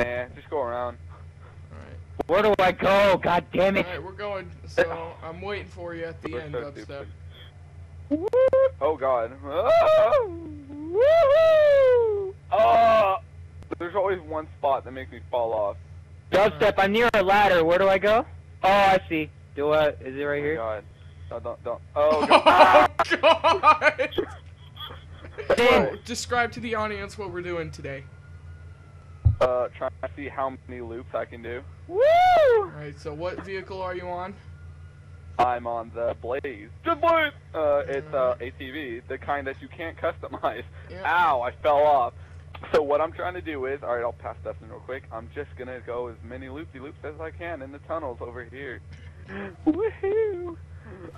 Nah, just go around. Alright. Where do I go? God damn it. Alright, we're going. So I'm waiting for you at the We're end, so dubstep. Oh god. Oh, woohoo! Oh, there's always one spot that makes me fall off. Dubstep, I'm near a ladder. Where do I go? Oh, I see. Do I? Is it right Oh my here? god. No, don't, don't. Oh god. Oh god! Damn. Describe to the audience what we're doing today. Uh, trying to see how many loops I can do. Woo! Alright, so what vehicle are you on? I'm on the Blaze. The Blaze! Uh, it's uh, ATV, the kind that you can't customize. Yeah. Ow, I fell off. So what I'm trying to do is, alright, I'll pass Dustin real quick. I'm just gonna go as many loopy-loops as I can in the tunnels over here. Woohoo!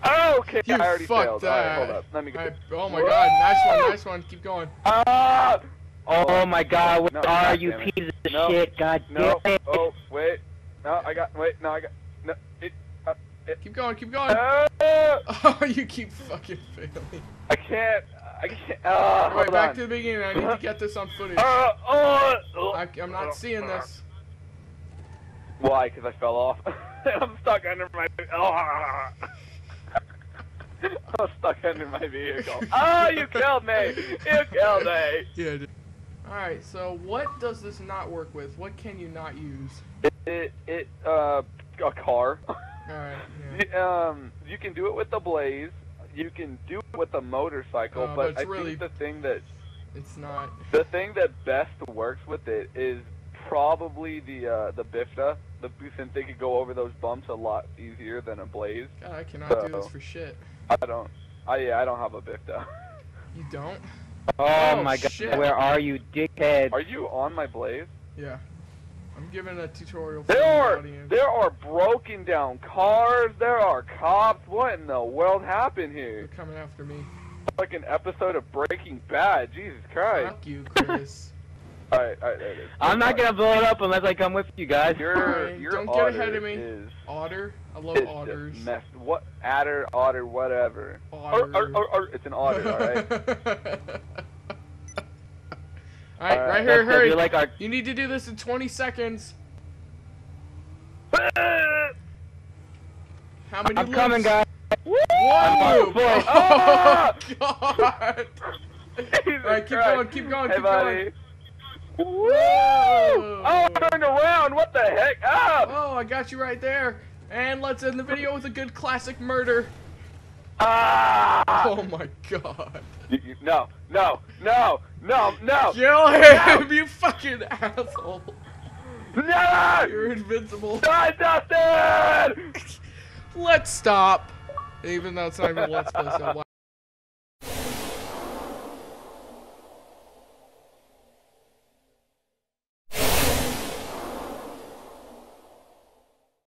Oh, okay, You I already fucked failed. that. Alright, hold up. Let me go. Alright, oh my god, nice one, nice one. Keep going. Ah! Oh my god, where No, are God you damn it. pieces of No, shit? God No. damn it. Oh, wait. No, I got. Wait. No, I got. No. It. Uh, it. Keep going, keep going. Ah! Oh, you keep fucking failing. I can't. I can't. Ah, Alright, hold back on. to the beginning. I need to get this on footage. Ah, oh, oh. I, I'm not seeing this. Why? Because I fell off. I'm stuck under my. Oh. I'm stuck under my vehicle. Oh, you killed me! You killed me! Yeah. Alright, so what does this not work with? What can you not use? It, it, it uh, a car. Alright, yeah. Um, you can do it with the Blaze. You can do it with a motorcycle, Uh, but but, I really- think the thing that It's not. the thing that best works with it is probably the uh, the Bifta. The they could go over those bumps a lot easier than a Blaze. God, I cannot do this for shit. I don't. I yeah, I don't have a Bifta. You don't? Oh, Oh, my god, shit. where are you, dickhead? Are you on my Blaze? Yeah. I'm giving a tutorial for There the are audience. there are broken down cars. There are cops. What in the world happened here? They're here? coming after me. Like an episode of Breaking Bad. Jesus Christ. Fuck you, Chris. All right, all right, there it is. I'm not gonna blow it up unless I come with you guys. Your Alright, your don't get otter ahead of me. Is, Otter? I love is otters. just messed. What adder, otter, whatever. Otter. Or, or, or, or, it's an otter, all right. Alright, Alright, right here, hurry. You're like our. You need to do this in 20 seconds. How many I'm loops? coming, guys. One I'm loop! on foot. Oh, God! Jesus Alright, keep Christ. going, keep going, hey, keep buddy. going. Woo! Oh, I turned around. What the heck? Ah! Oh, I got you right there. And let's end the video with a good classic murder. Ah! Oh my god. You- you- no, no, no, no, no, Kill him, you fucking asshole. no! You're invincible. Die, Dustin! Let's stop. Even though it's not even let's play, so.